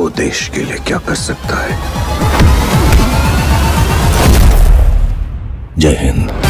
वो देश के लिए क्या कर सकता है? जय हिंद।